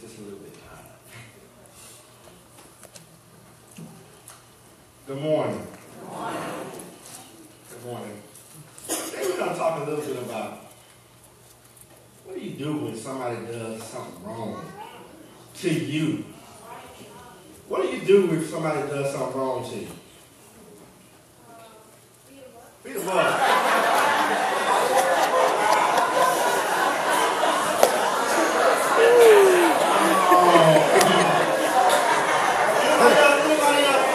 just a little bit higher. Good morning. Good morning. Good morning. Today we're going to talk a little bit about what do you do when somebody does something wrong to you? What do you do if somebody does something wrong to you? Beat them up. Anybody else? Anybody else?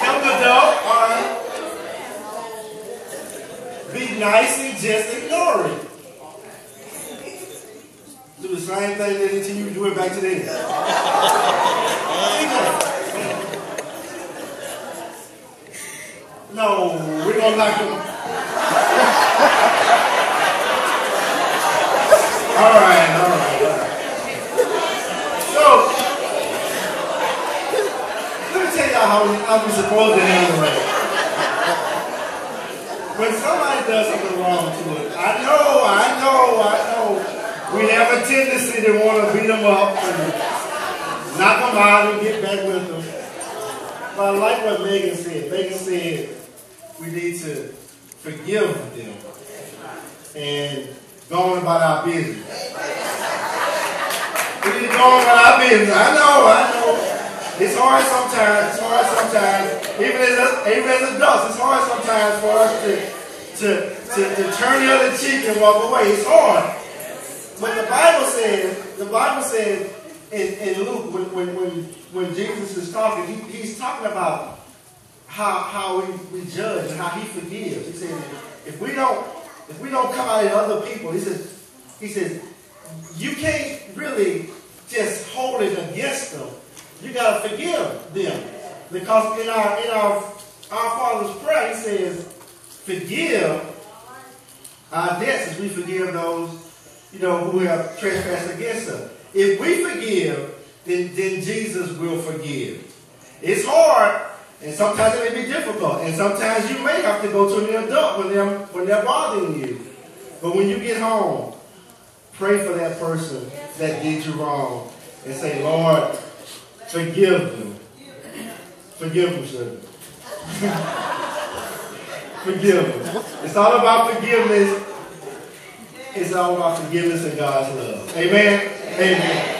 Tell them adult, all right. Be nice and just ignore it. Do the same thing they did to you, do it back to them. No, we're gonna knock them. all right, all right, all right. So, let me tell y'all how, we're supposed to handle it. When somebody does something wrong to us, I know, I know, I know, we have a tendency to want to beat them up and knock them out and get back with them. But I like what Megan said. Megan said we need to forgive them and go on about our business. We need to go on about our business. I know, I know. It's hard sometimes. It's hard sometimes. Even as even as adults, it's hard sometimes for us to to, to, to turn the other cheek and walk away. It's hard. But the Bible says, the Bible says in, in Luke, when, when, when, when Jesus is talking, he, he's talking about how, how we, we judge and how he forgives. He says, if we don't, if we don't come out at other people, he says, he says, you can't really just hold it against them. You gotta forgive them. Because in our in our our Father's prayer, he says, forgive our debts as we forgive those, you know, who have trespassed against us. If we forgive, then, then Jesus will forgive. It's hard, and sometimes it may be difficult, and sometimes you may have to go to an adult when they're, when they're bothering you. But when you get home, pray for that person that did you wrong and say, Lord, forgive them. Forgive them, sir. forgive them. It's all about forgiveness. It's all about forgiveness and God's love. Amen. Amen.